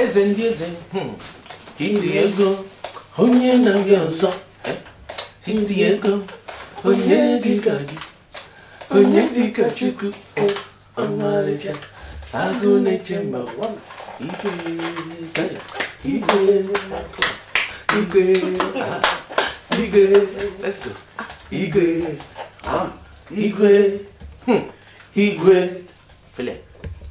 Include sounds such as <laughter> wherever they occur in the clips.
eze ndị eze hmm. ndị ego onye na-abịa ọzọ. Eh? ndị ego onye dịka gị. Onye dịka chukwu. Eh, ọmarịcha agụ na-eche mba. Igwe igwe igwe igwe igwe igwe hmm.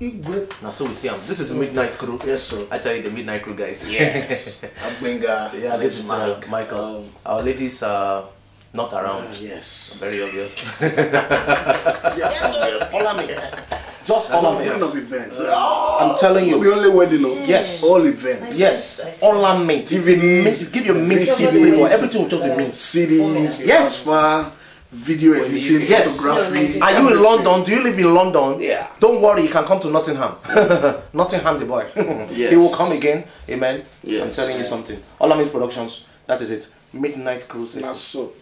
Igwe now so we see him this is midnight crew Yes, sir. I tell you the midnight crew guys Yes. <laughs> Abwenga. yeah this is uh, Mike. Michael Um, our ladies are not around uh, yes. very obvious <laughs> Yes. yes. All I mean. Just That's all what I I'm mean. Kind of events. I'm telling The you. only wedding, no? Yes. All events. Yes. All I mean. DVDs, Give your mint. VCDs, Everything will just be mint. CDs, Yes. transfer, video editing, Yes. photography. Are you in London? Do you live in London? Yeah. Don't worry, you can come to Nottingham. <laughs> Nottingham, the boy. Yes. <laughs> He will come again. Amen. Yes. I'm telling you something. Olamint productions. That is it. Midnight cruises. That's so.